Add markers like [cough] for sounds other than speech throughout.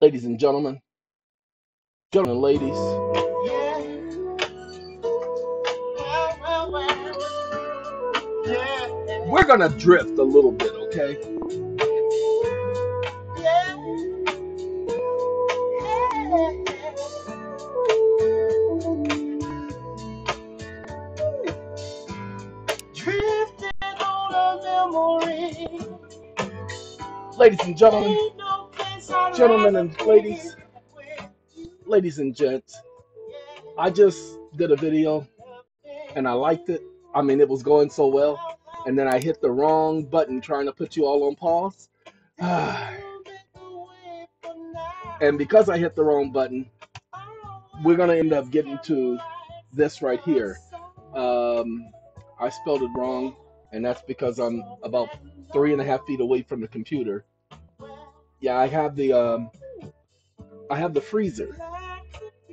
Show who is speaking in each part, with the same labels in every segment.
Speaker 1: Ladies and gentlemen, gentlemen, and ladies, we're gonna drift a little bit, okay? Ladies and gentlemen, gentlemen and ladies, ladies and gents, I just did a video and I liked it. I mean, it was going so well, and then I hit the wrong button trying to put you all on pause. [sighs] and because I hit the wrong button, we're gonna end up getting to this right here. Um, I spelled it wrong, and that's because I'm about three and a half feet away from the computer. Yeah, I have the um, I have the freezer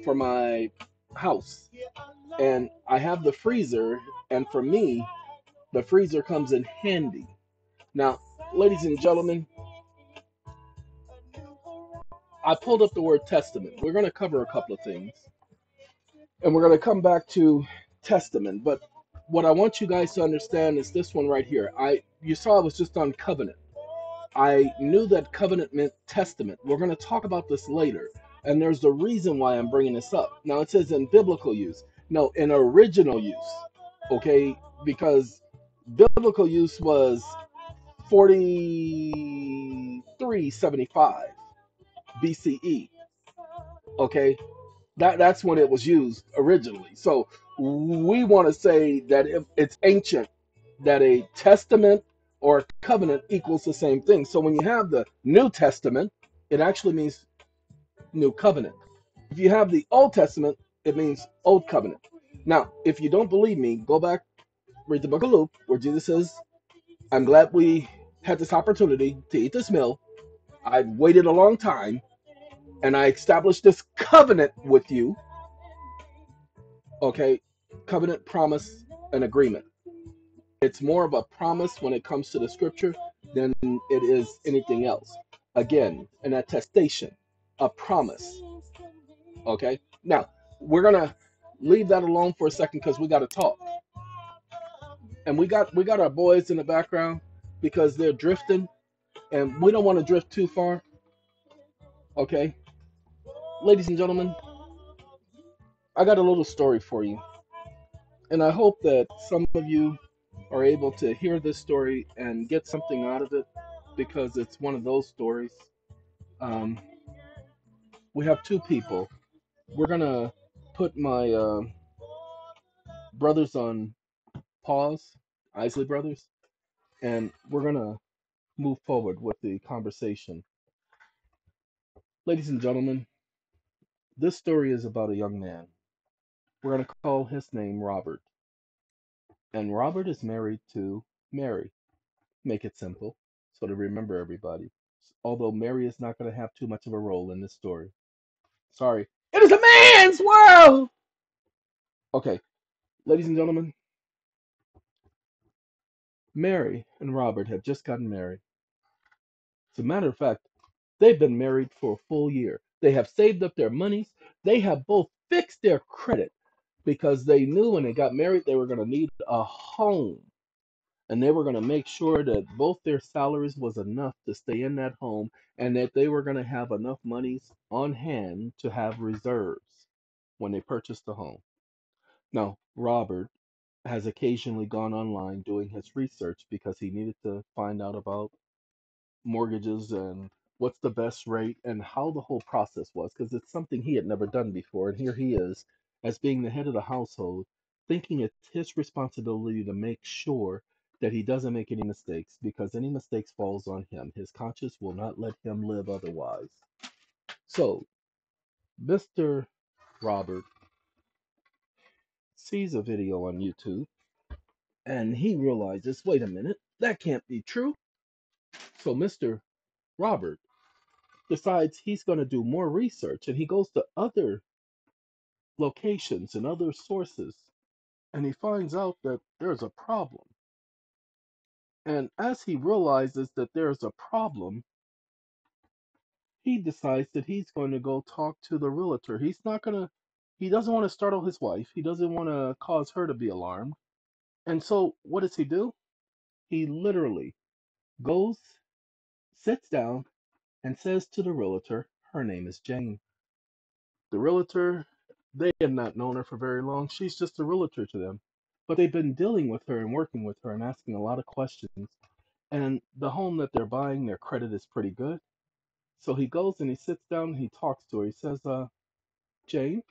Speaker 1: for my house, and I have the freezer, and for me, the freezer comes in handy. Now, ladies and gentlemen, I pulled up the word testament. We're going to cover a couple of things, and we're going to come back to testament. But what I want you guys to understand is this one right here. I you saw I was just on covenant. I knew that covenant meant testament. We're going to talk about this later, and there's the reason why I'm bringing this up. Now it says in biblical use. No, in original use. Okay, because biblical use was 4375 BCE. Okay, that that's when it was used originally. So we want to say that if it's ancient, that a testament or covenant equals the same thing. So when you have the New Testament, it actually means new covenant. If you have the Old Testament, it means old covenant. Now, if you don't believe me, go back, read the book of Luke, where Jesus says, I'm glad we had this opportunity to eat this meal. I've waited a long time and I established this covenant with you. Okay, covenant, promise, and agreement. It's more of a promise when it comes to the scripture than it is anything else. Again, an attestation, a promise. Okay, now we're gonna leave that alone for a second because we got to talk, and we got we got our boys in the background because they're drifting, and we don't want to drift too far. Okay, ladies and gentlemen, I got a little story for you. And I hope that some of you are able to hear this story and get something out of it because it's one of those stories. Um, we have two people. We're going to put my uh, brothers on pause, Isley Brothers, and we're going to move forward with the conversation. Ladies and gentlemen, this story is about a young man. We're going to call his name Robert. And Robert is married to Mary. Make it simple so to remember everybody. Although Mary is not going to have too much of a role in this story. Sorry. It is a man's world! Okay, ladies and gentlemen, Mary and Robert have just gotten married. As a matter of fact, they've been married for a full year. They have saved up their monies. They have both fixed their credit because they knew when they got married they were going to need a home and they were going to make sure that both their salaries was enough to stay in that home and that they were going to have enough monies on hand to have reserves when they purchased the home. Now, Robert has occasionally gone online doing his research because he needed to find out about mortgages and what's the best rate and how the whole process was because it's something he had never done before and here he is as being the head of the household thinking it's his responsibility to make sure that he doesn't make any mistakes because any mistakes falls on him. His conscience will not let him live otherwise. So mr robert sees a video on youtube and he realizes wait a minute that can't be true. So mr robert decides he's going to do more research and he goes to other locations and other sources and he finds out that there's a problem. And as he realizes that there's a problem, he decides that he's going to go talk to the realtor. He's not going to, he doesn't want to startle his wife. He doesn't want to cause her to be alarmed. And so what does he do? He literally goes, sits down, and says to the realtor, her name is Jane. The realtor, they had not known her for very long. She's just a realtor to them. But they've been dealing with her and working with her and asking a lot of questions. And the home that they're buying, their credit is pretty good. So he goes and he sits down and he talks to her. He says, uh, Jane,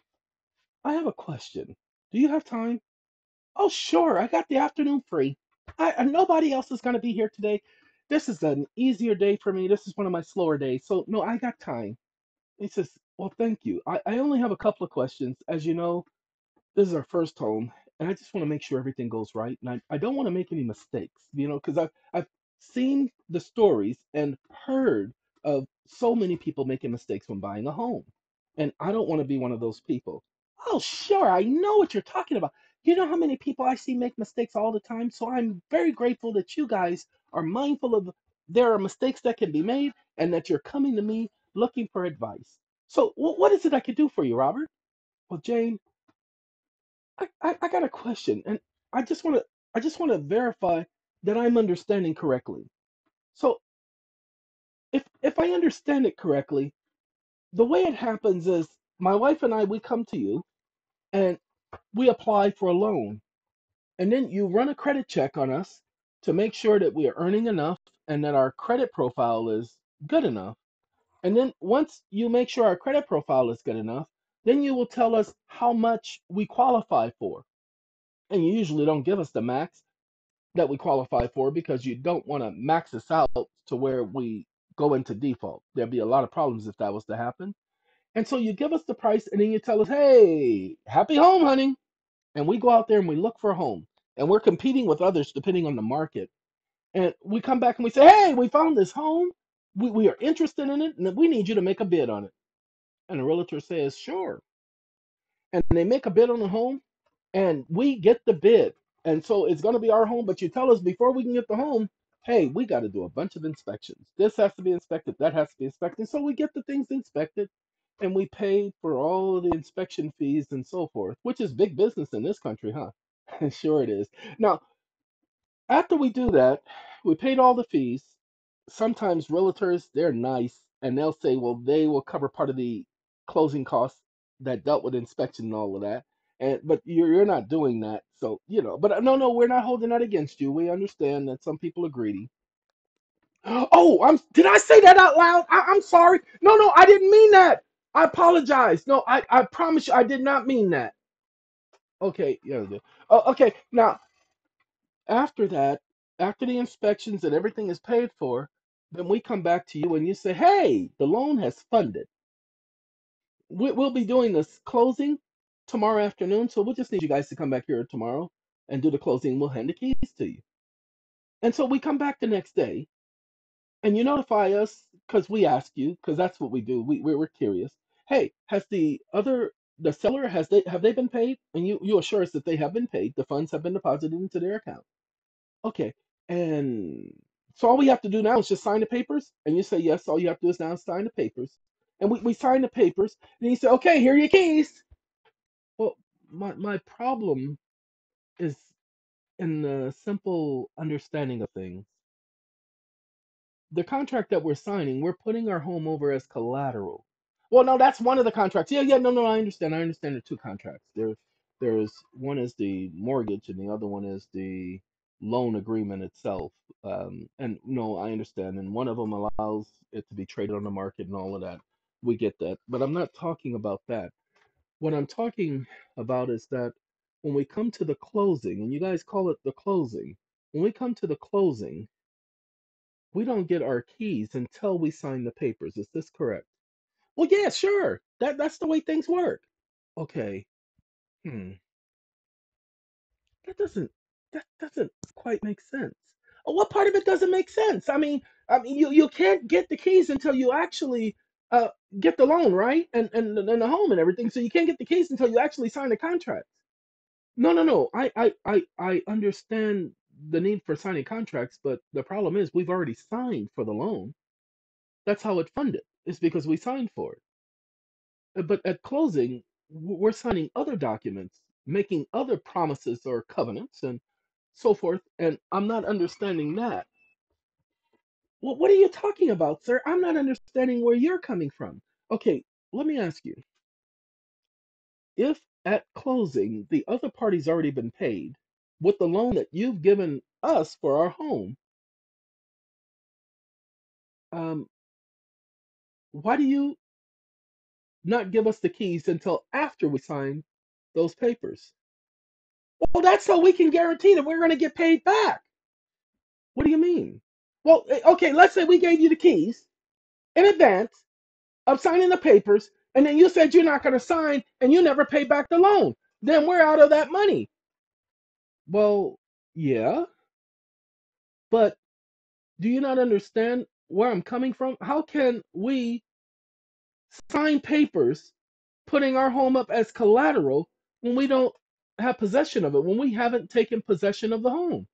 Speaker 1: I have a question. Do you have time? Oh, sure. I got the afternoon free. I, and nobody else is going to be here today. This is an easier day for me. This is one of my slower days. So, no, I got time. He says, Well, thank you. I, I only have a couple of questions. As you know, this is our first home, and I just want to make sure everything goes right. And I, I don't want to make any mistakes, you know, because I've, I've seen the stories and heard of so many people making mistakes when buying a home. And I don't want to be one of those people. Oh, sure, I know what you're talking about. You know how many people I see make mistakes all the time? So I'm very grateful that you guys are mindful of there are mistakes that can be made and that you're coming to me looking for advice. So, wh- what is it I could do for you, Robert? Well, Jane, I, I, I got a question, and I just want to I just want to verify that I'm understanding correctly. So, if if I understand it correctly, the way it happens is my wife and I we come to you and we apply for a loan, and then you run a credit check on us to make sure that we are earning enough and that our credit profile is good enough. And then once you make sure our credit profile is good enough, then you will tell us how much we qualify for. And you usually don't give us the max that we qualify for because you don't want to max us out to where we go into default. There'd be a lot of problems if that was to happen. And so you give us the price and then you tell us, hey, happy home hunting. And we go out there and we look for a home. And we're competing with others depending on the market. And we come back and we say, hey, we found this home. We, we are interested in it and we need you to make a bid on it. And the realtor says, sure. And they make a bid on the home and we get the bid. And so it's going to be our home, but you tell us before we can get the home, hey, we got to do a bunch of inspections. This has to be inspected, that has to be inspected. So we get the things inspected and we pay for all of the inspection fees and so forth, which is big business in this country, huh? [laughs] sure it is. Now, after we do that, we paid all the fees. Sometimes realtors, they're nice and they'll say, well, they will cover part of the closing costs that dealt with inspection and all of that. And but you're you're not doing that. So, you know, but uh, no, no, we're not holding that against you. We understand that some people are greedy. Oh, I'm did I say that out loud? I, I'm sorry. No, no, I didn't mean that. I apologize. No, I, I promise you I did not mean that. Okay, yeah. Oh, okay. Now After that, after the inspections and everything is paid for, then we come back to you and you say, hey, the loan has funded. We, we'll be doing this closing tomorrow afternoon. So we'll just need you guys to come back here tomorrow and do the closing. We'll hand the keys to you. And so we come back the next day and you notify us because we ask you, because that's what we do. We, we're, we're curious. Hey, has the other, the seller, has they, have they been paid? And you, you assure us that they have been paid. The funds have been deposited into their account. Okay. And so all we have to do now is just sign the papers. And you say, yes, all you have to do is now sign the papers. And we, we sign the papers. And you say, okay, here are your keys. Well, my, my problem is in the simple understanding of things. The contract that we're signing, we're putting our home over as collateral. Well, no, that's one of the contracts. Yeah, yeah, no, no, I understand. I understand there are two contracts. There, there's one is the mortgage, and the other one is the loan agreement itself. Um, and no, I understand. And one of them allows it to be traded on the market and all of that. We get that. But I'm not talking about that. What I'm talking about is that when we come to the closing, and you guys call it the closing, when we come to the closing, we don't get our keys until we sign the papers. Is this correct? Well, yeah, sure. That that's the way things work. Okay. Hmm. That doesn't that doesn't quite make sense. Uh, What part of it doesn't make sense? I mean, I mean, you you can't get the keys until you actually uh get the loan, right? And and and the home and everything. So you can't get the keys until you actually sign the contract. No, no, no. I I I I understand the need for signing contracts, but the problem is we've already signed for the loan. That's how it funded. It's because we signed for it. Uh, But at closing, we're signing other documents, making other promises or covenants and so forth. And I'm not understanding that. Well, what are you talking about, sir? I'm not understanding where you're coming from. Okay, let me ask you if at closing the other party's already been paid with the loan that you've given us for our home, um, why do you not give us the keys until after we sign those papers? Well, that's so we can guarantee that we're going to get paid back. What do you mean? Well, eh, okay, let's say we gave you the keys in advance of signing the papers, and then you said you're not going to sign and you never pay back the loan. Then we're out of that money. Well, yeah, but do you not understand where I'm coming from? How can we sign papers putting our home up as collateral when we don't have possession of it, when we haven't taken possession of the home?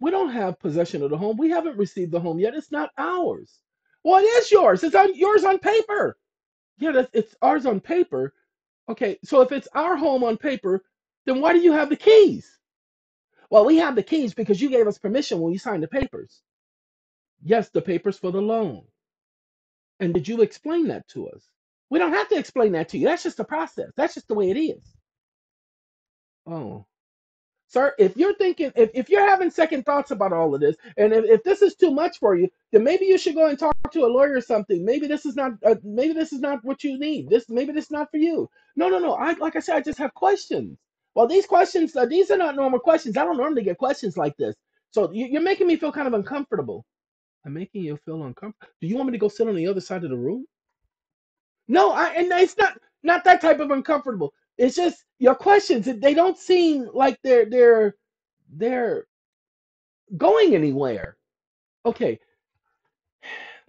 Speaker 1: We don't have possession of the home. We haven't received the home yet. It's not ours. Well, it is yours. It's on yours on paper. Yeah, that's, it's ours on paper. Okay, so if it's our home on paper, then why do you have the keys? Well, we have the keys because you gave us permission when you signed the papers. Yes, the papers for the loan. And did you explain that to us? We don't have to explain that to you. That's just the process. That's just the way it is. Oh. Sir, if you're thinking, if, if you're having second thoughts about all of this, and if, if this is too much for you, then maybe you should go and talk to a lawyer or something. Maybe this is not, uh, maybe this is not what you need. This, maybe this is not for you. No, no, no. I, like I said, I just have questions. Well, these questions, uh, these are not normal questions. I don't normally get questions like this. So you, you're making me feel kind of uncomfortable. I'm making you feel uncomfortable. Do you want me to go sit on the other side of the room? No, I, and it's not, not that type of uncomfortable. It's just your questions. They don't seem like they're, they're, they're going anywhere. Okay,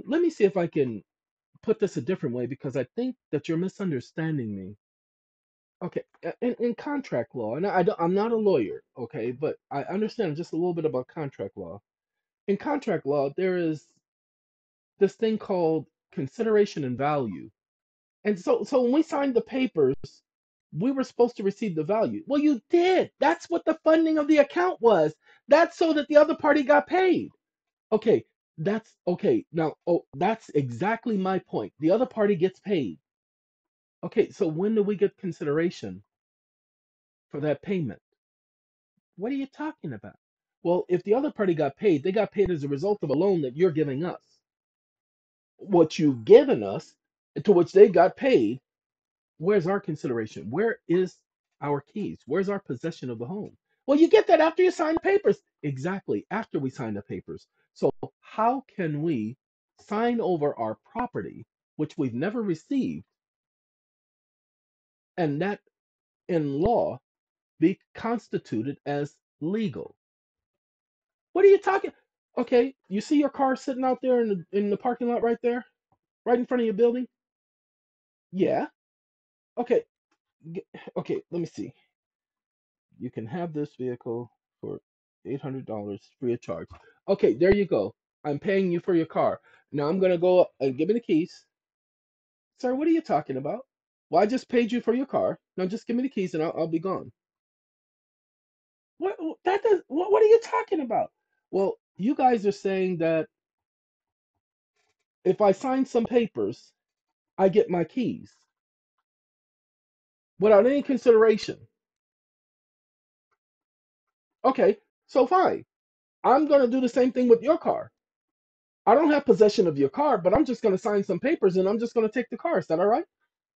Speaker 1: let me see if I can put this a different way because I think that you're misunderstanding me. Okay, uh, in, in contract law, and I, don't- I'm not a lawyer, okay, but I understand just a little bit about contract law. In contract law, there is this thing called consideration and value. And so, so when we signed the papers, we were supposed to receive the value. Well, you did. That's what the funding of the account was. That's so that the other party got paid. Okay, that's okay. Now, oh, that's exactly my point. The other party gets paid. Okay, so when do we get consideration for that payment? What are you talking about? Well, if the other party got paid, they got paid as a result of a loan that you're giving us. What you've given us, to which they got paid, where's our consideration? Where is our keys? Where's our possession of the home? Well, you get that after you sign the papers. Exactly, after we sign the papers. So, how can we sign over our property, which we've never received, and that in law be constituted as legal? What are you talking? Okay, you see your car sitting out there in the in the parking lot right there, right in front of your building? Yeah. Okay. [sighs] Okay, let me see. You can have this vehicle for $800 free of charge. Okay, there you go. I'm paying you for your car. Now I'm to go and give me the keys. Sir, what are you talking about? Well, I just paid you for your car. Now just give me the keys and I'll, I'll be gone. What that does what, what are you talking about? Well, you guys are saying that if I sign some papers, I get my keys without any consideration. Okay, so fine. I'm going to do the same thing with your car. I don't have possession of your car, but I'm just going to sign some papers and I'm just going to take the car. Is that all right?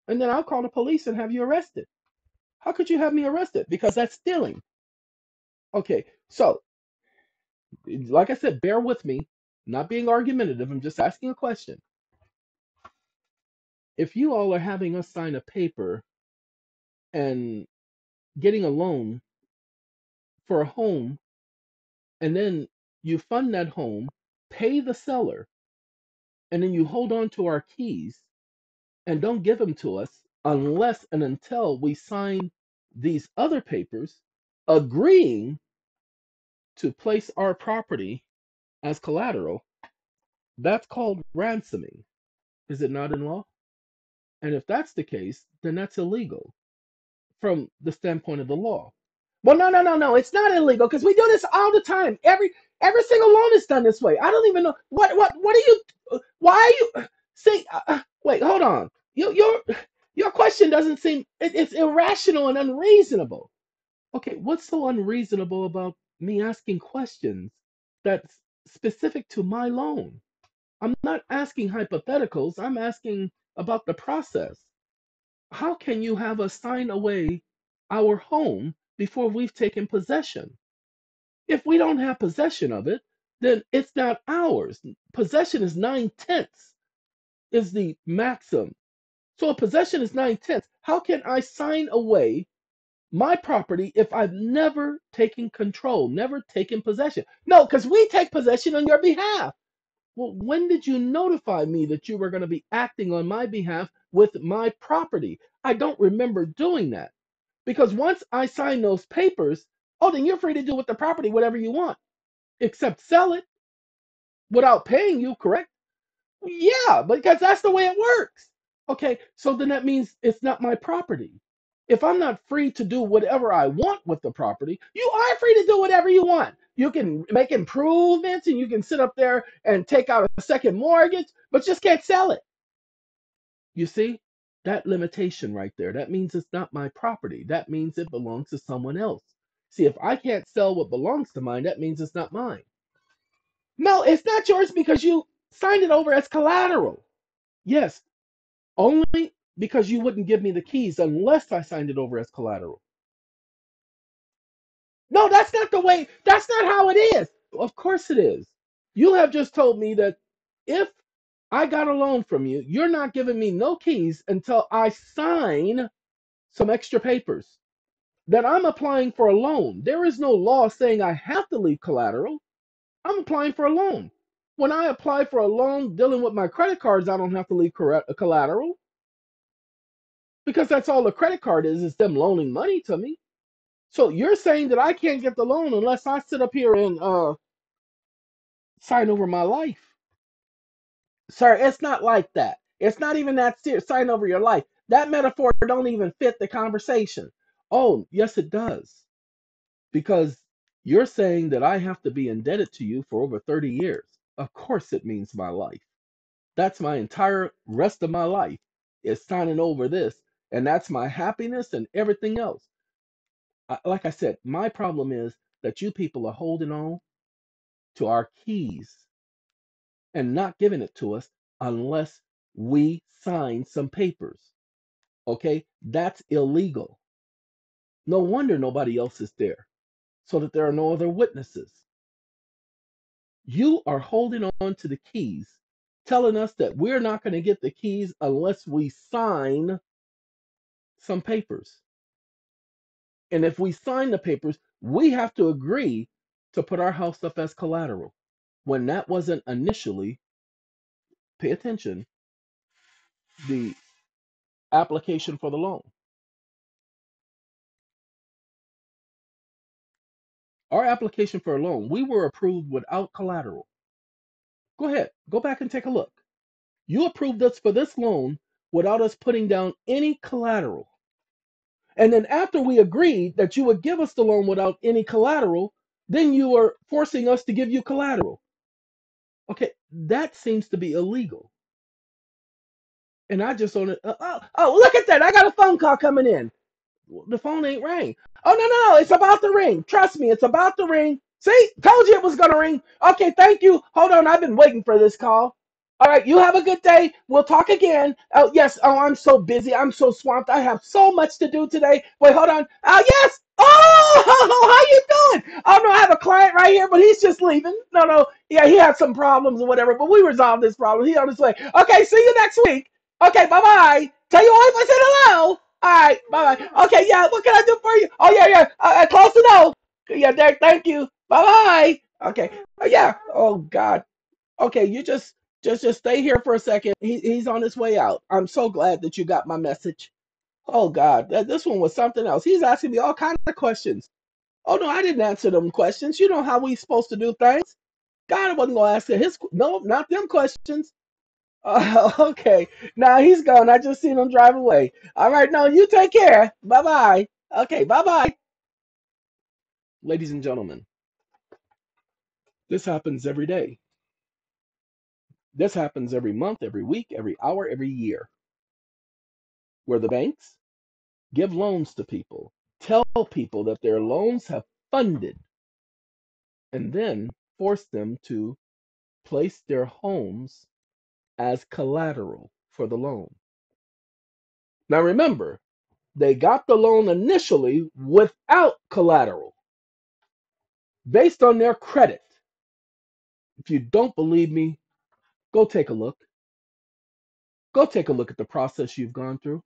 Speaker 1: And then I'll call the police and have you arrested. How could you have me arrested? Because that's stealing. Okay, so like I said, bear with me. Not being argumentative, I'm just asking a question. If you all are having us sign a paper and getting a loan for a home, and then you fund that home, pay the seller, and then you hold on to our keys and don't give them to us unless and until we sign these other papers agreeing to place our property as collateral. That's called ransoming. Is it not in law? And if that's the case, then that's illegal from the standpoint of the law. Well, no, no, no, no. It's not illegal because we do this all the time. Every every single loan is done this way. I don't even know what what what are you? Why are you? See, uh, uh, wait, hold on. Your your your question doesn't seem it, it's irrational and unreasonable. Okay, what's so unreasonable about me asking questions that's specific to my loan? I'm not asking hypotheticals. I'm asking about the process. How can you have us sign away our home before we've taken possession? If we don't have possession of it, then it's not ours. Possession is nine tenths, is the maxim. So if possession is nine tenths, how can I sign away my property if I've never taken control, never taken possession? No, because we take possession on your behalf. Well, when did you notify me that you were going to be acting on my behalf with my property? I don't remember doing that. Because once I sign those papers, oh, then you're free to do with the property whatever you want, except sell it without paying you, correct? Yeah, because that's the way it works. Okay, so then that means it's not my property. If I'm not free to do whatever I want with the property, you are free to do whatever you want. You can make improvements and you can sit up there and take out a second mortgage, but just can't sell it. You see, that limitation right there, that means it's not my property. That means it belongs to someone else. See, if I can't sell what belongs to mine, that means it's not mine. No, it's not yours because you signed it over as collateral. Yes, only because you wouldn't give me the keys unless I signed it over as collateral. No, that's not the way, that's not how it is. Of course it is. You have just told me that if I got a loan from you, you're not giving me no keys until I sign some extra papers. That I'm applying for a loan. There is no law saying I have to leave collateral. I'm applying for a loan. When I apply for a loan dealing with my credit cards, I don't have to leave corre- uh, collateral because that's all a credit card is, is them loaning money to me. So you're saying that I can't get the loan unless I sit up here and uh, sign over my life. Sir, it's not like that. It's not even that serious. Sign over your life. That metaphor don't even fit the conversation. Oh, yes, it does. Because you're saying that I have to be indebted to you for over 30 years. Of course, it means my life. That's my entire rest of my life is signing over this. And that's my happiness and everything else. Like I said, my problem is that you people are holding on to our keys and not giving it to us unless we sign some papers. Okay? That's illegal. No wonder nobody else is there, so that there are no other witnesses. You are holding on to the keys, telling us that we're not going to get the keys unless we sign some papers. And if we sign the papers, we have to agree to put our house up as collateral when that wasn't initially, pay attention, the application for the loan. Our application for a loan, we were approved without collateral. Go ahead, go back and take a look. You approved us for this loan without us putting down any collateral. And then after we agreed that you would give us the loan without any collateral, then you are forcing us to give you collateral. Okay, that seems to be illegal. And I just on it. Uh, oh, oh, look at that! I got a phone call coming in. The phone ain't rang. Oh no, no, no! It's about to ring. Trust me, it's about to ring. See, told you it was gonna ring. Okay, thank you. Hold on, I've been waiting for this call. All right, you have a good day. We'll talk again. Oh yes. Oh, I'm so busy. I'm so swamped. I have so much to do today. Wait, hold on. Oh yes. Oh, [laughs] how you doing? Oh no, I have a client right here, but he's just leaving. No, no. Yeah, he had some problems or whatever, but we resolved this problem. He on his way. Okay, see you next week. Okay, bye bye. Tell your wife I said hello. All right, bye bye. Okay, yeah. What can I do for you? Oh yeah, yeah. Uh, uh, close to know. Yeah, there. Thank you. Bye bye. Okay. Oh yeah. Oh God. Okay, you just just just stay here for a second. He, he's on his way out. I'm so glad that you got my message. Oh God, th- this one was something else. He's asking me all kinds of questions. Oh no, I didn't answer them questions. You know how we supposed to do things. God I wasn't gonna ask his no, not them questions. Uh, [laughs] okay. Now he's gone. I just seen him drive away. All right, no, you take care. Bye bye. Okay, bye bye. Ladies and gentlemen, this happens every day. This happens every month, every week, every hour, every year, where the banks give loans to people, tell people that their loans have funded, and then force them to place their homes as collateral for the loan. Now remember, they got the loan initially without collateral based on their credit. If you don't believe me, go take a look. Go take a look at the process you've gone through.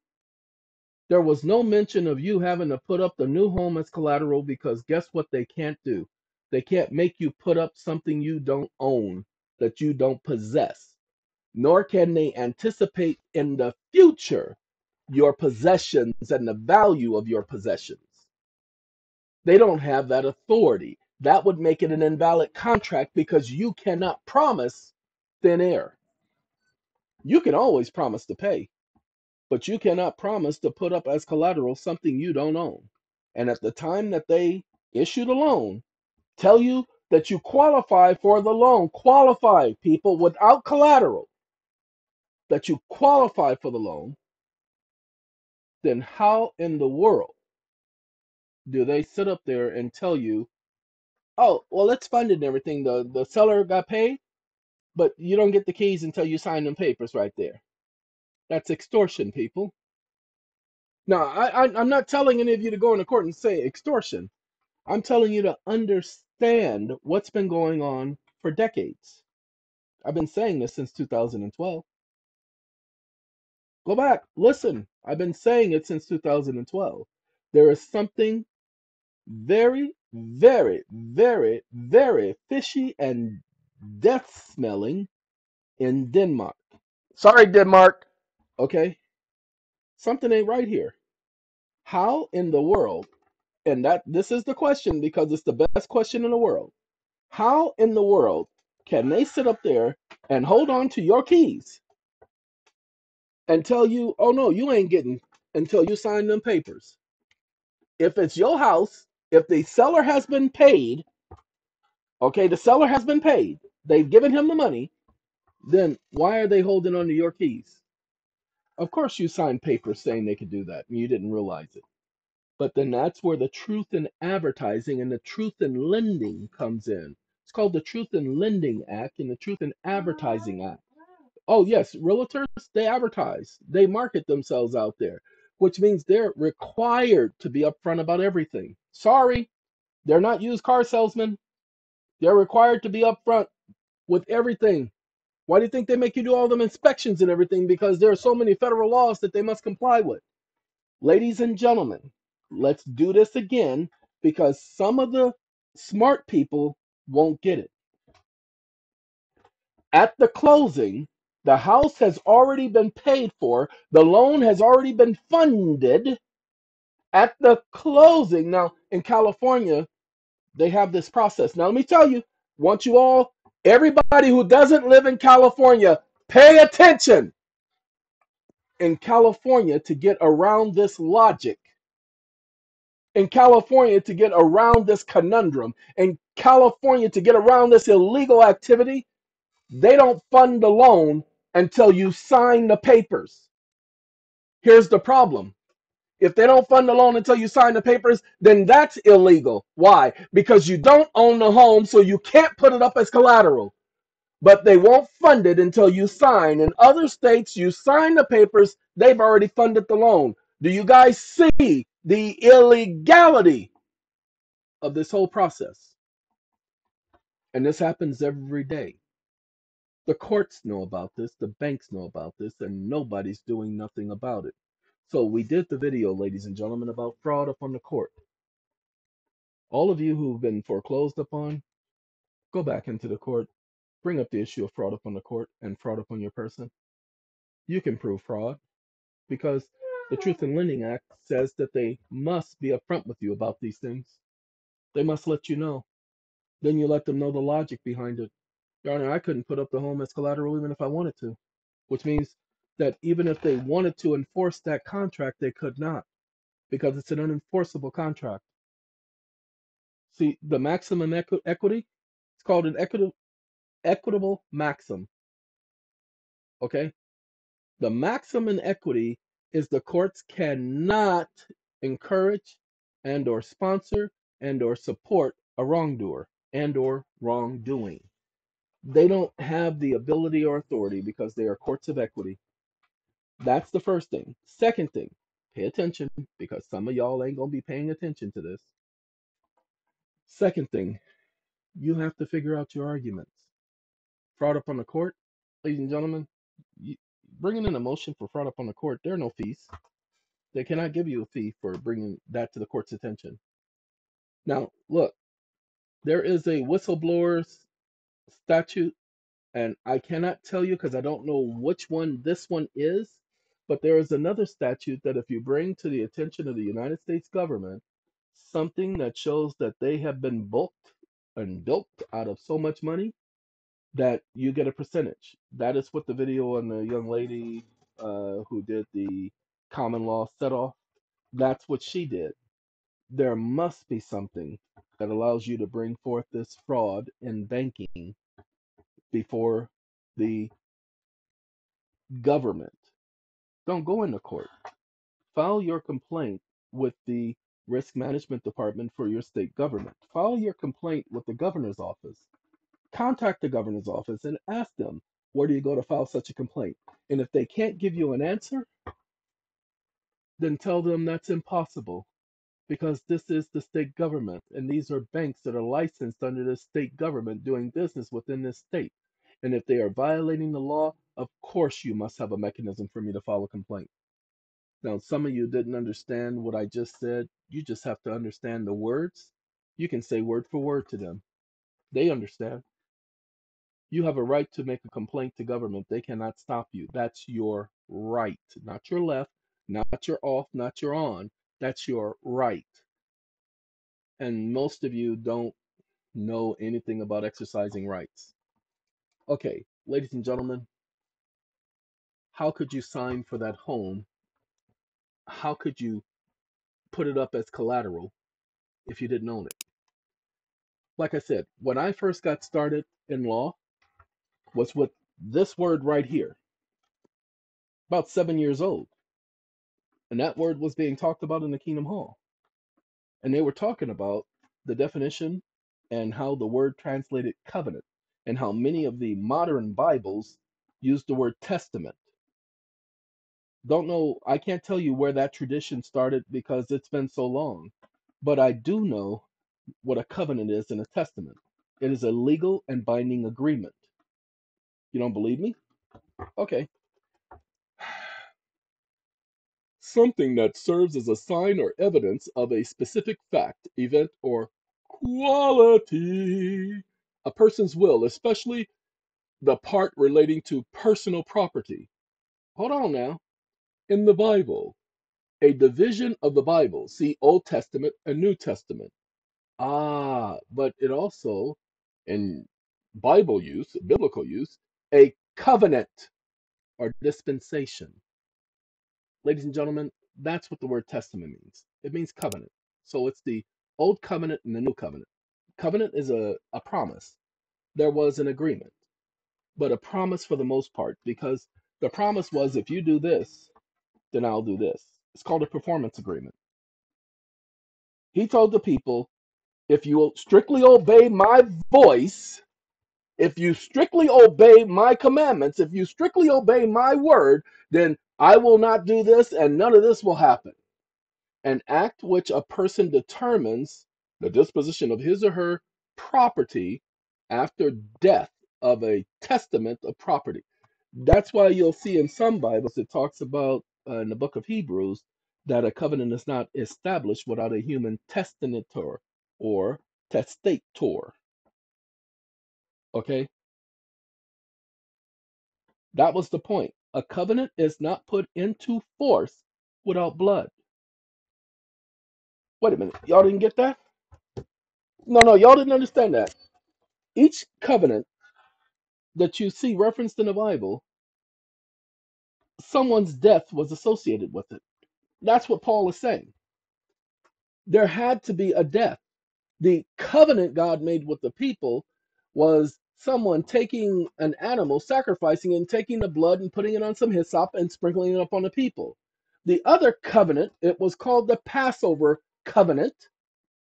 Speaker 1: There was no mention of you having to put up the new home as collateral because guess what they can't do? They can't make you put up something you don't own, that you don't possess, nor can they anticipate in the future your possessions and the value of your possessions. They don't have that authority. That would make it an invalid contract because you cannot promise thin air. You can always promise to pay, but you cannot promise to put up as collateral something you don't own. And at the time that they issue the loan, tell you that you qualify for the loan, qualify people without collateral, that you qualify for the loan, then how in the world do they sit up there and tell you, oh, well, it's funded and everything. The, the seller got paid, but you don't get the keys until you sign them papers right there. That's extortion, people. Now, I, I, I'm not telling any of you to go into court and say extortion. I'm telling you to understand what's been going on for decades. I've been saying this since 2012. Go back, listen. I've been saying it since 2012. There is something very, very, very, very fishy and death smelling in Denmark. Sorry, Denmark. Okay, something ain't right here. How in the world, and that this is the question because it's the best question in the world. How in the world can they sit up there and hold on to your keys and tell you, oh no, you ain't getting until you sign them papers? If it's your house, if the seller has been paid, okay, the seller has been paid, they've given him the money, then why are they holding on to your keys? Of course, you signed papers saying they could do that, and you didn't realize it. But then that's where the truth in advertising and the truth in lending comes in. It's called the Truth in Lending Act and the Truth in Advertising Act. Oh, yes, realtors, they advertise, they market themselves out there, which means they're required to be upfront about everything. Sorry, they're not used car salesmen. They're required to be upfront with everything. Why do you think they make you do all them inspections and everything? Because there are so many federal laws that they must comply with. Ladies and gentlemen, let's do this again because some of the smart people won't get it. At the closing, the house has already been paid for, the loan has already been funded. At the closing, now in California, they have this process. Now, let me tell you, want you all, everybody who doesn't live in California, pay attention. In California, to get around this logic, in California, to get around this conundrum, in California, to get around this illegal activity, they don't fund the loan until you sign the papers. Here's the problem. If they don't fund the loan until you sign the papers, then that's illegal. Why? Because you don't own the home, so you can't put it up as collateral. But they won't fund it until you sign. In other states, you sign the papers, they've already funded the loan. Do you guys see the illegality of this whole process? And this happens every day. The courts know about this, the banks know about this, and nobody's doing nothing about it. So we did the video, ladies and gentlemen, about fraud upon the court. All of you who've been foreclosed upon, go back into the court, bring up the issue of fraud upon the court and fraud upon your person. You can prove fraud because the Truth in Lending Act says that they must be upfront with you about these things. They must let you know. Then you let them know the logic behind it. Your Honor, I couldn't put up the home as collateral even if I wanted to. which means that even if they wanted to enforce that contract, they could not because it's an unenforceable contract. See, the maximum equi- equity, it's called an equitable equitable maxim. Okay, the maxim in equity is the courts cannot encourage and or sponsor and or support a wrongdoer and or wrongdoing. They don't have the ability or authority because they are courts of equity. That's the first thing. Second thing, pay attention because some of y'all ain't gonna be paying attention to this. Second thing, you have to figure out your arguments. Fraud upon the court, ladies and gentlemen, you, bringing in a motion for fraud upon the court, there are no fees. They cannot give you a fee for bringing that to the court's attention. Now, look, there is a whistleblower's statute, and I cannot tell you because I don't know which one this one is, but there is another statute that if you bring to the attention of the United States government something that shows that they have been booked and doped out of so much money, that you get a percentage. That is what the video on the young lady uh, who did the common law set off. That's what she did. There must be something that allows you to bring forth this fraud in banking before the government. Don't go into court. File your complaint with the risk management department for your state government. File your complaint with the governor's office contact the governor's office and ask them where do you go to file such a complaint and if they can't give you an answer then tell them that's impossible because this is the state government and these are banks that are licensed under the state government doing business within this state and if they are violating the law of course you must have a mechanism for me to file a complaint now some of you didn't understand what i just said you just have to understand the words you can say word for word to them they understand You have a right to make a complaint to government. They cannot stop you. That's your right, not your left, not your off, not your on. That's your right. And most of you don't know anything about exercising rights. Okay, ladies and gentlemen, how could you sign for that home? How could you put it up as collateral if you didn't own it? Like I said, when I first got started in law was with this word right here, about seven years old. And that word was being talked about in the Kingdom Hall. And they were talking about the definition and how the word translated covenant and how many of the modern Bibles use the word testament. Don't know, I can't tell you where that tradition started because it's been so long, but I do know what a covenant is and a testament. It is a legal and binding agreement. You don't believe me? Okay. [sighs] Something that serves as a sign or evidence of a specific fact, event, or quality. A person's will, especially the part relating to personal property. Hold on now. In the Bible, a division of the Bible, see Old Testament and New Testament. Ah, but it also, in Bible use, biblical use, a covenant or dispensation. Ladies and gentlemen, that's what the word testament means. It means covenant. So it's the old covenant and the new covenant. Covenant is a, a promise. There was an agreement, but a promise for the most part, because the promise was if you do this, then I'll do this. It's called a performance agreement. He told the people, if you will strictly obey my voice, if you strictly obey my commandments, if you strictly obey my word, then I will not do this and none of this will happen. An act which a person determines the disposition of his or her property after death of a testament of property. That's why you'll see in some Bibles it talks about uh, in the book of Hebrews that a covenant is not established without a human testator or testator. Okay, that was the point. A covenant is not put into force without blood. Wait a minute, y'all didn't get that? No, no, y'all didn't understand that. Each covenant that you see referenced in the Bible someone's death was associated with it. That's what Paul is saying. There had to be a death. The covenant God made with the people was someone taking an animal, sacrificing it, and taking the blood and putting it on some hyssop and sprinkling it up on the people. The other covenant, it was called the Passover covenant,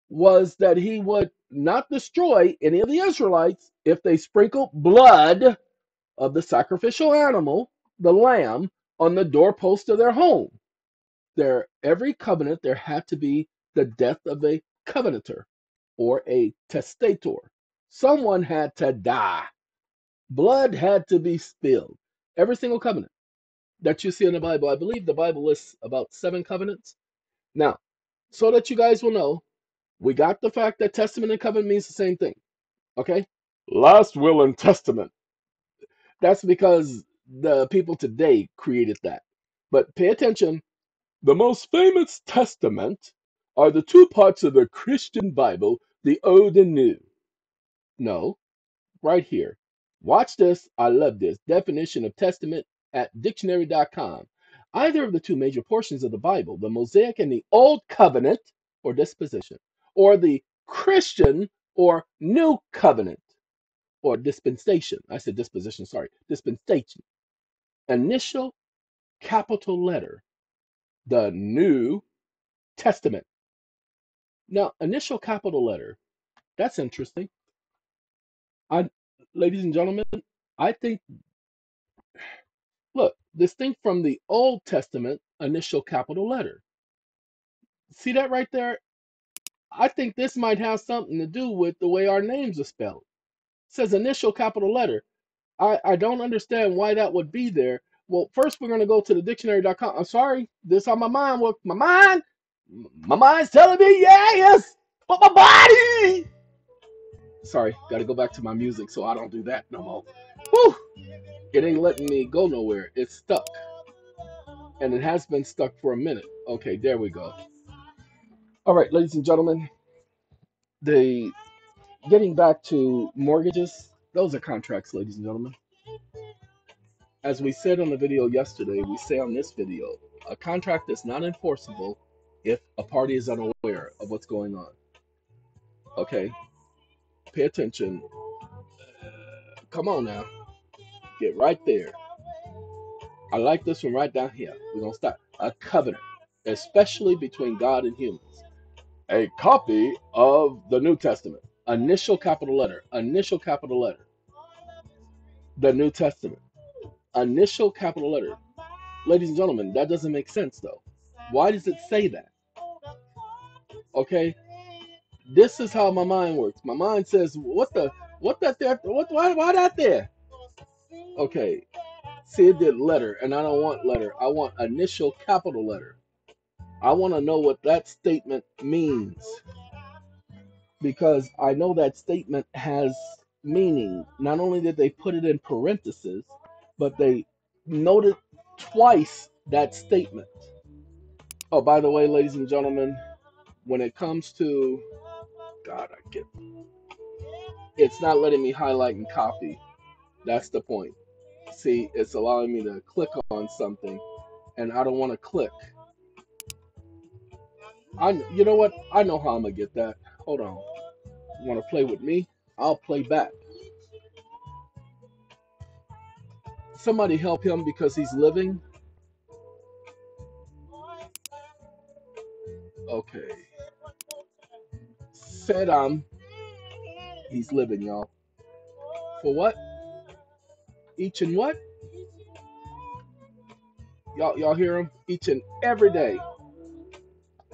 Speaker 1: was that he would not destroy any of the Israelites if they sprinkled blood of the sacrificial animal, the lamb, on the doorpost of their home. There, every covenant, there had to be the death of a covenanter or a testator. Someone had to die. Blood had to be spilled. Every single covenant that you see in the Bible, I believe the Bible lists about seven covenants. Now, so that you guys will know, we got the fact that testament and covenant means the same thing. Okay? Last will and testament. That's because the people today created that. But pay attention. The most famous testament are the two parts of the Christian Bible, the Old and New. No, right here. Watch this. I love this. Definition of testament at dictionary.com. Either of the two major portions of the Bible, the Mosaic and the Old Covenant or disposition, or the Christian or New Covenant or dispensation. I said disposition, sorry, dispensation. Initial capital letter, the New Testament. Now, initial capital letter, that's interesting. I, ladies and gentlemen, I think, look, distinct from the Old Testament initial capital letter. See that right there? I think this might have something to do with the way our names are spelled. It says initial capital letter. I, I don't understand why that would be there. Well, first we're going to go to the dictionary.com. I'm sorry, this on my mind. Well, my mind, my mind's telling me yes, but my body. Sorry, got to go back to my music so I don't do that no more. Whew, it ain't letting me go nowhere. It's stuck, and it has been stuck for a minute. Okay, there we go. All right, ladies and gentlemen, the getting back to mortgages, those are contracts, ladies and gentlemen. As we said on the video yesterday, we say on this video, a contract is not enforceable if a party is unaware of what's going on. Okay, pay attention. Come on now, get right there. I like this one right down here. We're gonna start a covenant, especially between God and humans. A copy of the New Testament, initial capital letter, initial capital letter, the New Testament, initial capital letter. Ladies and gentlemen, that doesn't make sense though. Why does it say that? Okay, this is how my mind works. My mind says, "What the? What that there? What? Why? Why that there?" Okay, see it did letter, and I don't want letter. I want initial capital letter. I want to know what that statement means because I know that statement has meaning. Not only did they put it in parentheses, but they noted twice that statement. Oh, by the way, ladies and gentlemen, when it comes to God, I get it's not letting me highlight and copy. That's the point. See, it's allowing me to click on something, and I don't want to click. I, you know what? I know how I'm gonna get that. Hold on. Want to play with me? I'll play back. Somebody help him because he's living. Okay. Saddam, um, he's living, y'all. For what? Each and what? Y'all, y'all hear him? Each and every day.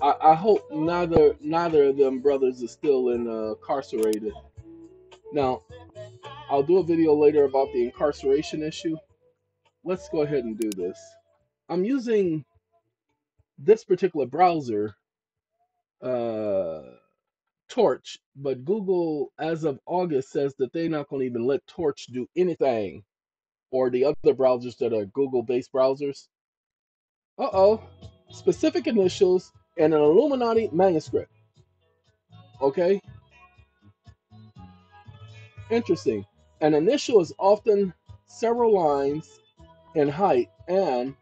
Speaker 1: I, I hope neither neither of them brothers is still in, uh, incarcerated. Now, I'll do a video later about the incarceration issue. Let's go ahead and do this. I'm using this particular browser, uh, Torch, but Google, as of August, says that they're not going to even let Torch do anything, or the other browsers that are Google-based browsers. Uh oh, specific initials and an illuminated manuscript. Okay, interesting. An initial is often several lines in height and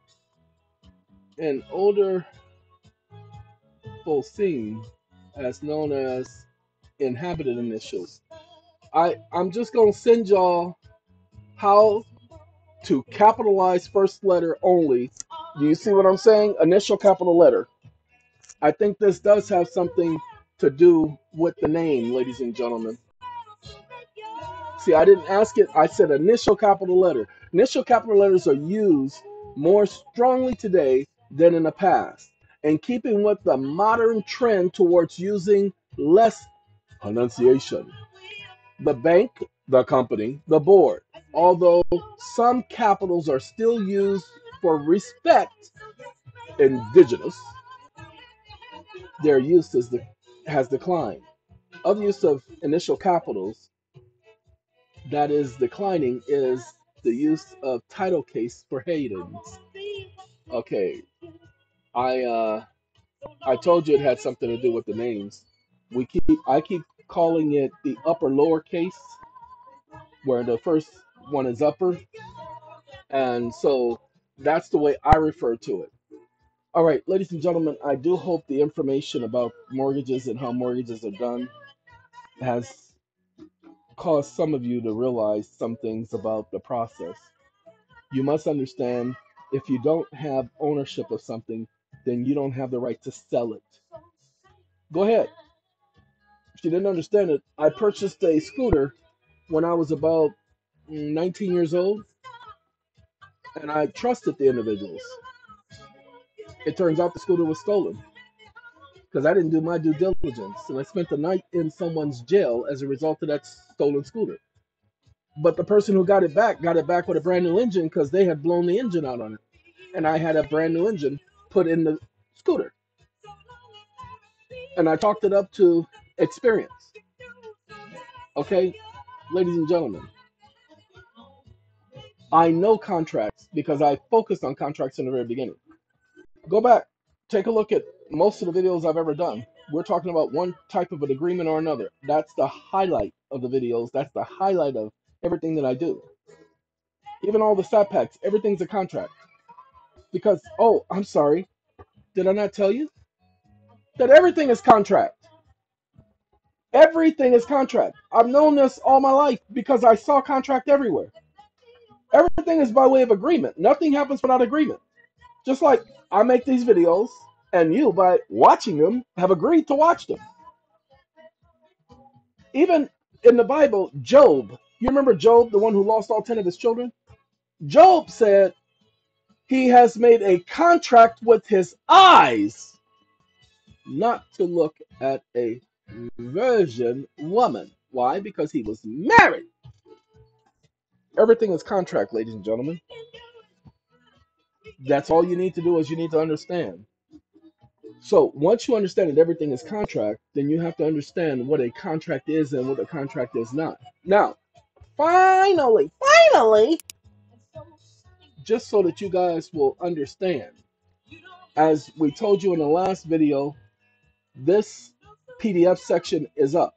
Speaker 1: an older full scene as known as inhabited initials. I, I'm just gonna send y'all how to capitalize first letter only. Do you see what I'm saying? Initial capital letter. I think this does have something to do with the name, ladies and gentlemen. See, I didn't ask it. I said initial capital letter. Initial capital letters are used more strongly today than in the past, and keeping with the modern trend towards using less pronunciation. The bank, the company, the board. Although some capitals are still used for respect, indigenous, their use is the, has declined. Other use of initial capitals that is declining is the use of title case for Hayden's. Okay, I uh I told you it had something to do with the names. We keep I keep calling it the upper lower case, where the first one is upper, and so that's the way I refer to it. All right, ladies and gentlemen, I do hope the information about mortgages and how mortgages are done has caused some of you to realize some things about the process. You must understand if you don't have ownership of something, then you don't have the right to sell it. Go ahead. If you didn't understand it, I purchased a scooter when I was about mm, 19 years old, and I trusted the individuals. It turns out the scooter was stolen because I didn't do my due diligence, and I spent the night in someone's jail as a result of that stolen scooter. But the person who got it back got it back with a brand new engine because they had blown the engine out on it, and I had a brand new engine put in the scooter, and I talked it up to experience. Okay, ladies and gentlemen, I know contracts because I focused on contracts in the very beginning. Go back, take a look at most of the videos I've ever done. We're talking about one type of an agreement or another. That's the highlight of the videos. That's the highlight of everything that I do. Even all the sat packs, everything's a contract. Because, oh, I'm sorry. Did I not tell you? That everything is contract. Everything is contract. I've known this all my life because I saw contract everywhere. Everything is by way of agreement. Nothing happens without agreement. Just like I make these videos, and you, by watching them, have agreed to watch them. Even in the Bible, Job, you remember Job, the one who lost all 10 of his children? Job said he has made a contract with his eyes not to look at a virgin woman. Why? Because he was married. Everything is contract, ladies and gentlemen. That's all you need to do is you need to understand. So once you understand that everything is contract, then you have to understand what a contract is and what a contract is not. Now, finally, finally, just so that you guys will understand, as we told you in the last video, this PDF section is up.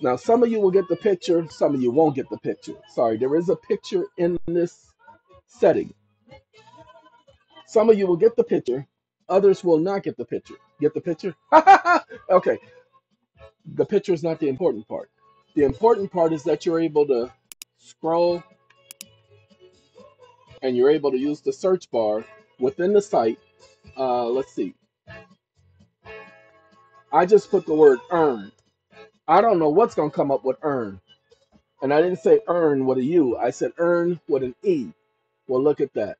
Speaker 1: Now, some of you will get the picture, some of you won't get the picture. Sorry, there is a picture in this setting. Some of you will get the picture, others will not get the picture. Get the picture? [laughs] okay. The picture is not the important part. The important part is that you're able to scroll and you're able to use the search bar within the site. Uh, let's see. I just put the word earn. I don't know what's going to come up with earn. And I didn't say earn with a U. I said earn with an E. Well, look at that.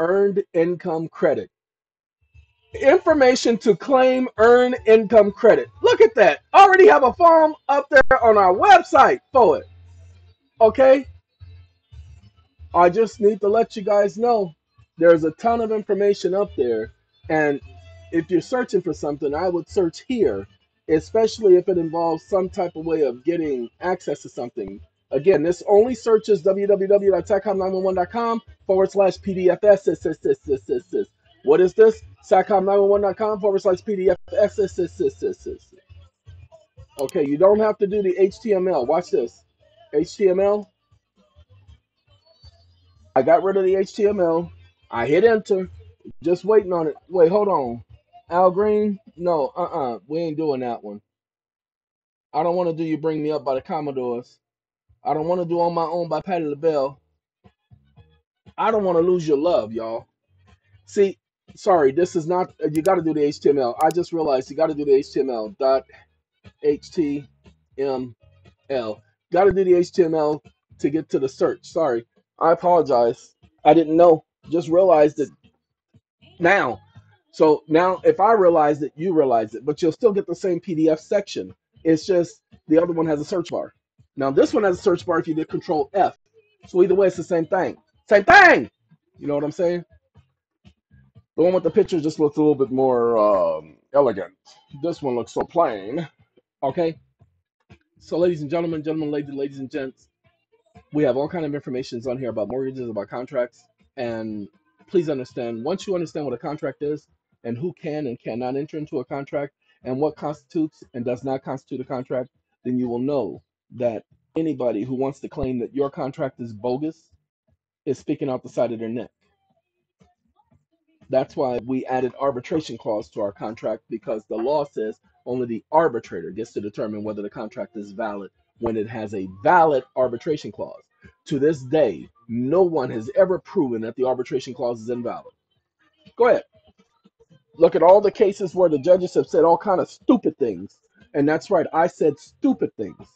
Speaker 1: Earned income credit. Information to claim earned income credit. Look at that. Already have a form up there on our website for it. Okay? I just need to let you guys know there's a ton of information up there. And if you're searching for something, I would search here, especially if it involves some type of way of getting access to something. Again, this only searches www.satcomm911.com forward slash PDFS. This, this, this, this, this, this. What is this? Satcomm911.com forward slash PDFS. This, this, this, this. Okay, you don't have to do the HTML. Watch this. HTML. I got rid of the HTML. I hit enter. Just waiting on it. Wait, hold on. Al Green? No, uh uh We ain't doing that one. I don't want to do you bring me up by the Commodores. I don't want to do on my own by Patti LaBelle. I don't want to lose your love, y'all. See, sorry, this is not. You got to do the HTML. I just realized you got to do the HTML. Dot HTML. Got to do the HTML to get to the search. Sorry, I apologize. I didn't know. Just realized it now. So now, if I realize it, you realize it, but you'll still get the same PDF section. It's just the other one has a search bar. Now this one has a search bar if you did Control F. So either way, it's the same thing. Same thing. You know what I'm saying? The one with the picture just looks a little bit more um, elegant. This one looks so plain. Okay. So, ladies and gentlemen, gentlemen, ladies, ladies and gents, we have all kind of information on here about mortgages, about contracts, and please understand. Once you understand what a contract is and who can and cannot enter into a contract and what constitutes and does not constitute a contract, then you will know that anybody who wants to claim that your contract is bogus is speaking out the side of their neck. That's why we added arbitration clause to our contract because the law says only the arbitrator gets to determine whether the contract is valid when it has a valid arbitration clause. To this day, no one has ever proven that the arbitration clause is invalid. Go ahead. Look at all the cases where the judges have said all kind of stupid things. And that's right, I said stupid things.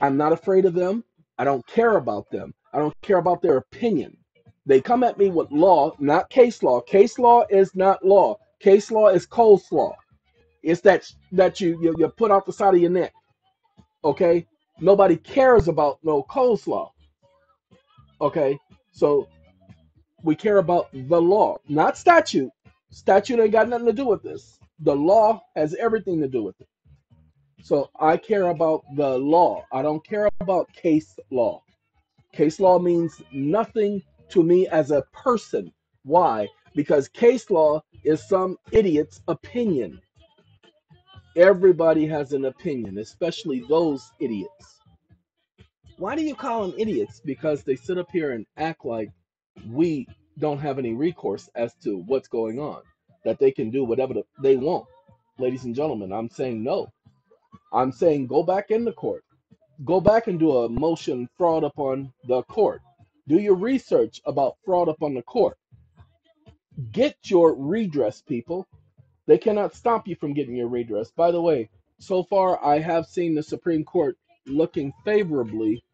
Speaker 1: I'm not afraid of them. I don't care about them. I don't care about their opinion. They come at me with law, not case law. Case law is not law. Case law is coleslaw. It's that that you, you you put out the side of your neck. Okay. Nobody cares about no coleslaw. Okay. So we care about the law, not statute. Statute ain't got nothing to do with this. The law has everything to do with it. So I care about the law. I don't care about case law. Case law means nothing to me as a person. Why? Because case law is some idiot's opinion. Everybody has an opinion, especially those idiots. Why do you call them idiots? Because they sit up here and act like we don't have any recourse as to what's going on, that they can do whatever they want. Ladies and gentlemen, I'm saying no. I'm saying go back in the court. Go back and do a motion fraud upon the court. Do your research about fraud upon the court. Get your redress, people. They cannot stop you from getting your redress. By the way, so far I have seen the Supreme Court looking favorably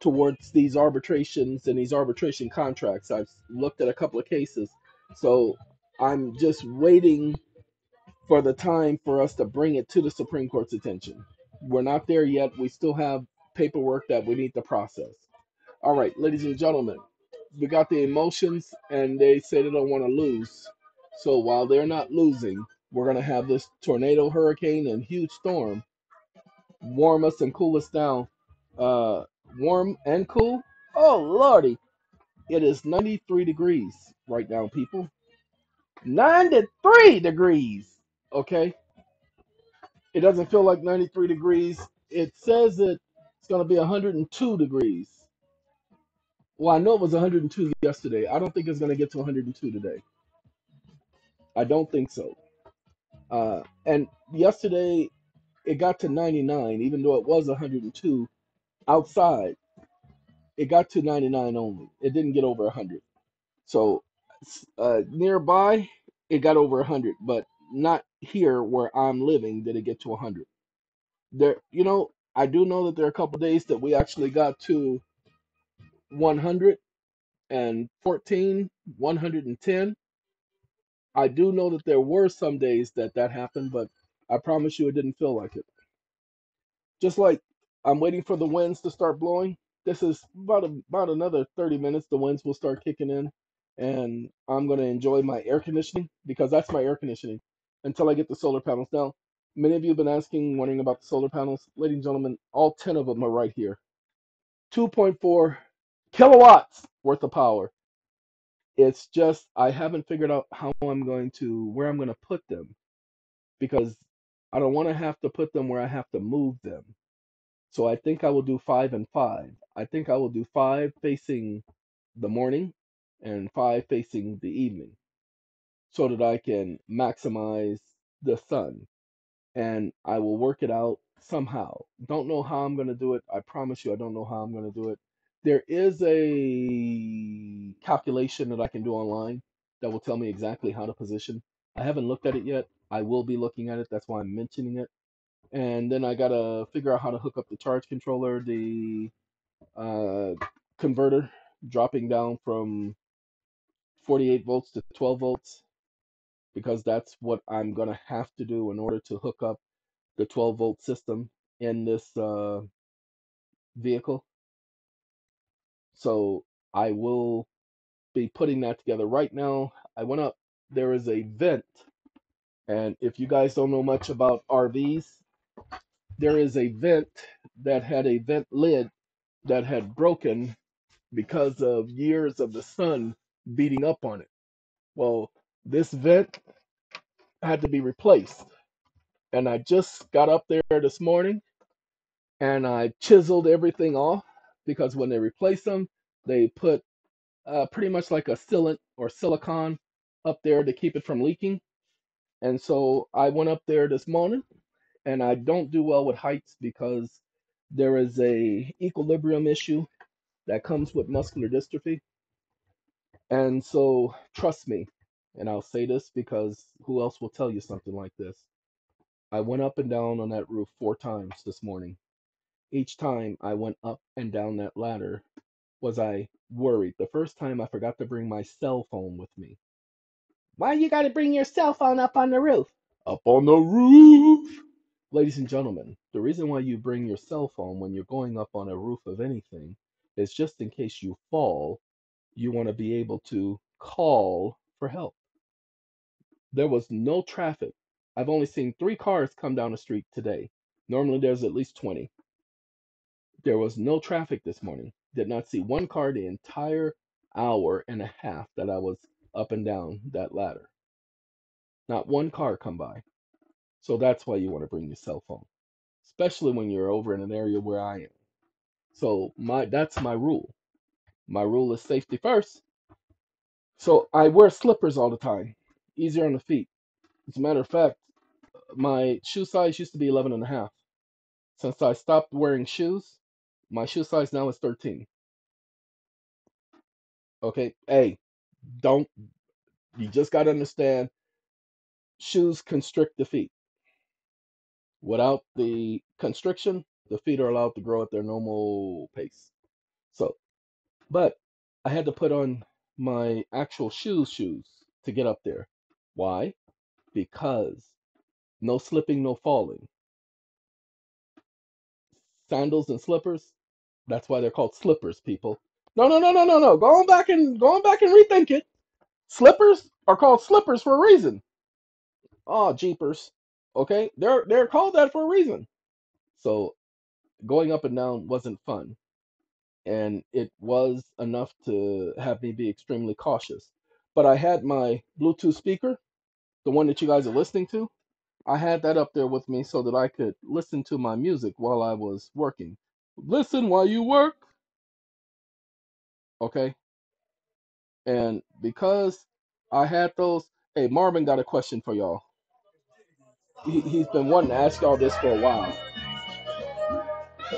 Speaker 1: towards these arbitrations and these arbitration contracts. I've looked at a couple of cases. So I'm just waiting for the time for us to bring it to the Supreme Court's attention. We're not there yet. We still have paperwork that we need to process. All right, ladies and gentlemen, we got the emotions, and they say they don't want to lose. So while they're not losing, we're going to have this tornado, hurricane, and huge storm warm us and cool us down. Uh, warm and cool? Oh, lordy. It is 93 degrees right now, people. 93 degrees. Okay It doesn't feel like 93 degrees. It says that it's going to be 102 degrees. Well, I know it was 102 yesterday. I don't think it's going to get to 102 today. I don't think so. Uh, and yesterday it got to 99, even though it was 102 outside. It got to 99 only. It didn't get over 100. So uh, nearby, it got over 100, but not here where I'm living did it get to 100. There, you know, I do know that there are a couple days that we actually got to 100 and 14, 110. I do know that there were some days that that happened, but I promise you it didn't feel like it. Just like I'm waiting for the winds to start blowing. This is about a, about another 30 minutes. The winds will start kicking in, and I'm gonna enjoy my air conditioning because that's my air conditioning until I get the solar panels. Now, many of you have been asking, wondering about the solar panels. Ladies and gentlemen, all 10 of them are right here. 2.4 kilowatts worth of power It's just I haven't figured out how I'm going to where I'm going to put them because I don't want to have to put them where I have to move them. So I think I will do five and five. I think I will do five facing the morning and five facing the evening. So that I can maximize the sun and I will work it out somehow. Don't know how I'm going to do it. I promise you, I don't know how I'm going to do it. There is a calculation that I can do online that will tell me exactly how to position. I haven't looked at it yet. I will be looking at it. That's why I'm mentioning it. And then I got to figure out how to hook up the charge controller, the uh, converter, dropping down from 48 volts to 12 volts, because that's what I'm going to have to do in order to hook up the 12 volt system in this uh, vehicle. So I will be putting that together right now. I went up, there is a vent, and if you guys don't know much about RVs, there is a vent that had a vent lid that had broken because of years of the sun beating up on it. Well, this vent had to be replaced, and I just got up there this morning and I chiseled everything off because when they replaced them, they put uh, pretty much like a sealant or silicon up there to keep it from leaking. And so I went up there this morning, and I don't do well with heights because there is a equilibrium issue that comes with muscular dystrophy. And so trust me, and I'll say this because who else will tell you something like this? I went up and down on that roof four times this morning. Each time I went up and down that ladder was I worried. The first time I forgot to bring my cell phone with me. Why you gotta bring your cell phone up on the roof? Up on the roof! Ladies and gentlemen, the reason why you bring your cell phone when you're going up on a roof of anything is just in case you fall, you want to be able to call for help. There was no traffic. I've only seen three cars come down the street today. Normally there's at least 20. There was no traffic this morning. Did not see one car the entire hour and a half that I was up and down that ladder. Not one car come by. So that's why you want to bring your cell phone, especially when you're over in an area where I am. So my that's my rule. My rule is safety first. So I wear slippers all the time, easier on the feet. As a matter of fact, my shoe size used to be 11 and a half. Since I stopped wearing shoes, my shoe size now is 13. Okay, hey, don't you just got to understand shoes constrict the feet. Without the constriction, the feet are allowed to grow at their normal pace. So, but I had to put on my actual shoes shoes to get up there. Why? Because no slipping, no falling. Sandals and slippers, that's why they're called slippers, people. No, no, no, no, no, no. Go on back and go on back and rethink it. Slippers are called slippers for a reason. Oh, jeepers. Okay? They're they're called that for a reason. So going up and down wasn't fun. And it was enough to have me be extremely cautious. But I had my Bluetooth speaker, the one that you guys are listening to. I had that up there with me so that I could listen to my music while I was working. Listen while you work, okay? And because I had those, hey, Marvin got a question for y'all. He, he's been wanting to ask y'all this for a while.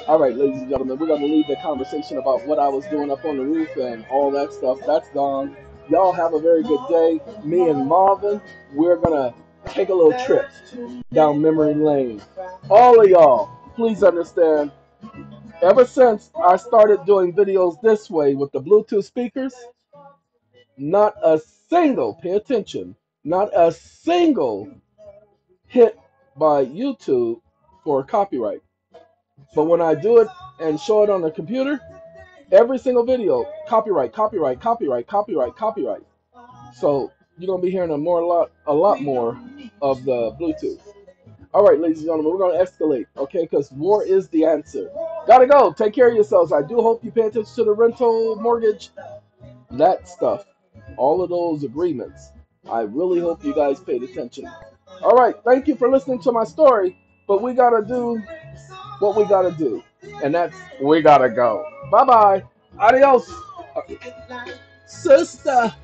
Speaker 1: All right, ladies and gentlemen, we're going to leave the conversation about what I was doing up on the roof and all that stuff. That's gone. Y'all have a very good day. Me and Marvin, we're going to take a little trip down memory lane. All of y'all, please understand, ever since I started doing videos this way with the Bluetooth speakers, not a single, pay attention, not a single hit by YouTube for copyright. But when I do it and show it on the computer, every single video, copyright, copyright, copyright, copyright, copyright. So you're gonna be hearing a more lot a lot more of the Bluetooth. All right, ladies and gentlemen, we're gonna escalate, okay? Because war is the answer. Gotta go. Take care of yourselves. I do hope you pay attention to the rental mortgage, that stuff, all of those agreements. I really hope you guys paid attention. All right, thank you for listening to my story, but we gotta do what we gotta do, and that's we gotta go. Bye bye. Adios, sister.